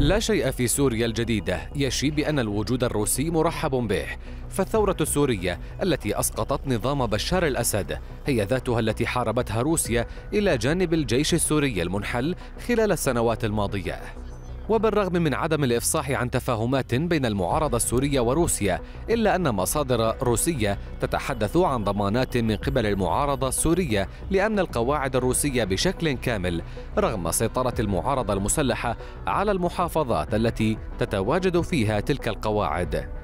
لا شيء في سوريا الجديدة يشي بأن الوجود الروسي مرحب به. فالثورة السورية التي أسقطت نظام بشار الأسد هي ذاتها التي حاربتها روسيا إلى جانب الجيش السوري المنحل خلال السنوات الماضية. وبالرغم من عدم الإفصاح عن تفاهمات بين المعارضة السورية وروسيا إلا أن مصادر روسية تتحدث عن ضمانات من قبل المعارضة السورية لأمن القواعد الروسية بشكل كامل رغم سيطرة المعارضة المسلحة على المحافظات التي تتواجد فيها تلك القواعد.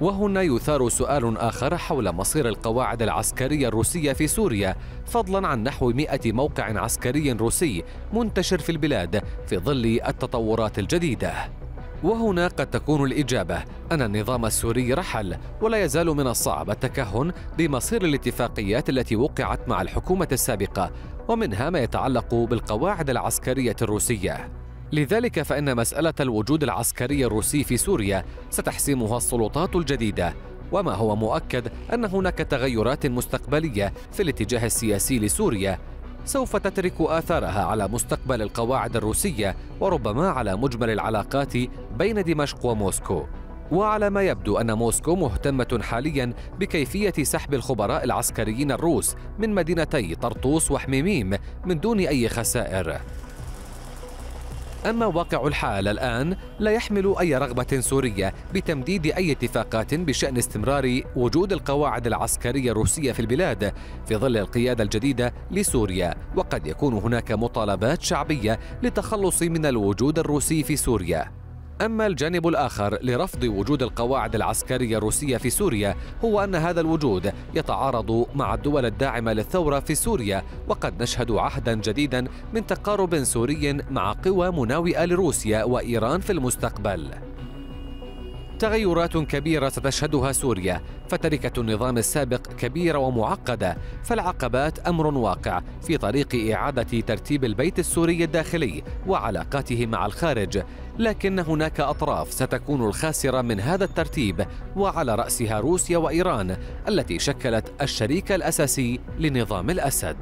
وهنا يثار سؤال آخر حول مصير القواعد العسكرية الروسية في سوريا فضلا عن نحو 100 موقع عسكري روسي منتشر في البلاد في ظل التطورات الجديدة. وهنا قد تكون الإجابة أن النظام السوري رحل ولا يزال من الصعب التكهن بمصير الاتفاقيات التي وقعت مع الحكومة السابقة ومنها ما يتعلق بالقواعد العسكرية الروسية. لذلك فإن مسألة الوجود العسكري الروسي في سوريا ستحسمها السلطات الجديدة وما هو مؤكد أن هناك تغيرات مستقبلية في الاتجاه السياسي لسوريا. سوف تترك آثارها على مستقبل القواعد الروسية وربما على مجمل العلاقات بين دمشق وموسكو. وعلى ما يبدو أن موسكو مهتمة حاليا بكيفية سحب الخبراء العسكريين الروس من مدينتي طرطوس وحميميم من دون أي خسائر. أما واقع الحال الآن لا يحمل أي رغبة سورية بتمديد أي اتفاقات بشأن استمرار وجود القواعد العسكرية الروسية في البلاد في ظل القيادة الجديدة لسوريا. وقد يكون هناك مطالبات شعبية للتخلص من الوجود الروسي في سوريا. أما الجانب الآخر لرفض وجود القواعد العسكرية الروسية في سوريا هو أن هذا الوجود يتعارض مع الدول الداعمة للثورة في سوريا وقد نشهد عهدا جديدا من تقارب سوري مع قوى مناوئة لروسيا وإيران في المستقبل. تغيرات كبيرة ستشهدها سوريا فتركة النظام السابق كبيرة ومعقدة فالعقبات أمر واقع في طريق إعادة ترتيب البيت السوري الداخلي وعلاقاته مع الخارج. لكن هناك أطراف ستكون الخاسرة من هذا الترتيب وعلى رأسها روسيا وإيران التي شكلت الشريك الأساسي لنظام الأسد.